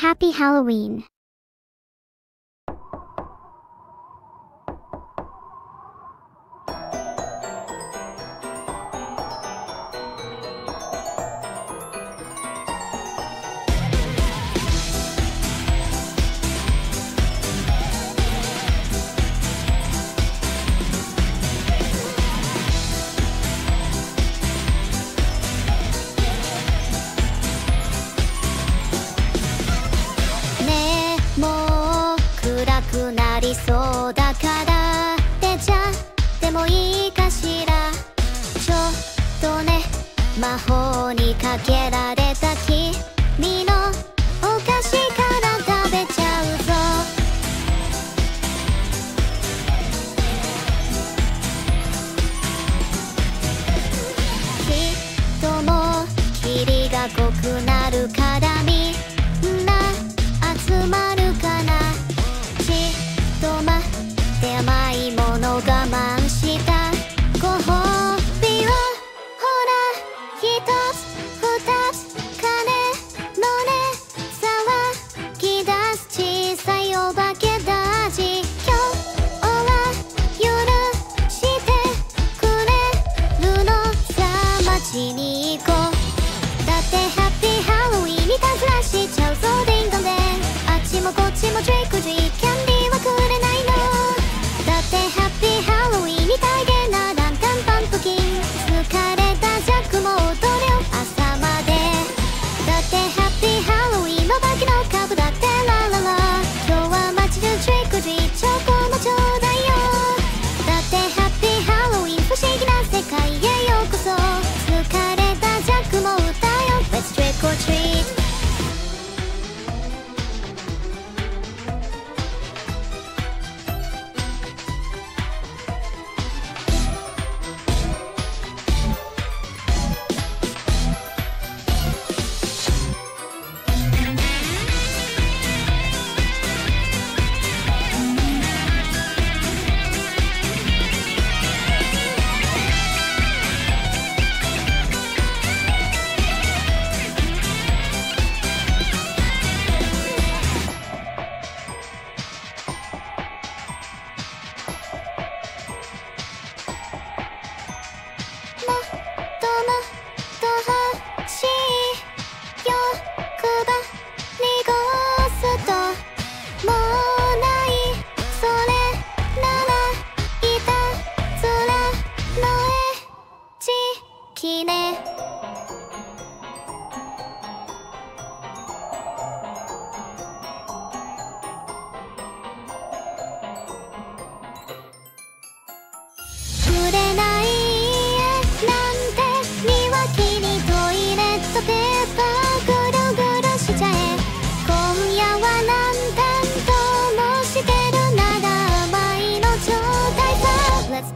Happy Halloween! そうだからってじゃでもいいかしら。ちょっとね魔法にかけられた君のお菓子から食べちゃうぞ。きっともう霧が濃くなるから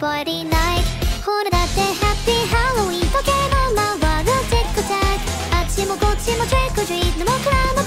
覚えりない。ほらだってハッピーハロウィン。時計の回るチェックチェック。あっちもこっちもチェック。ジーズもクラブ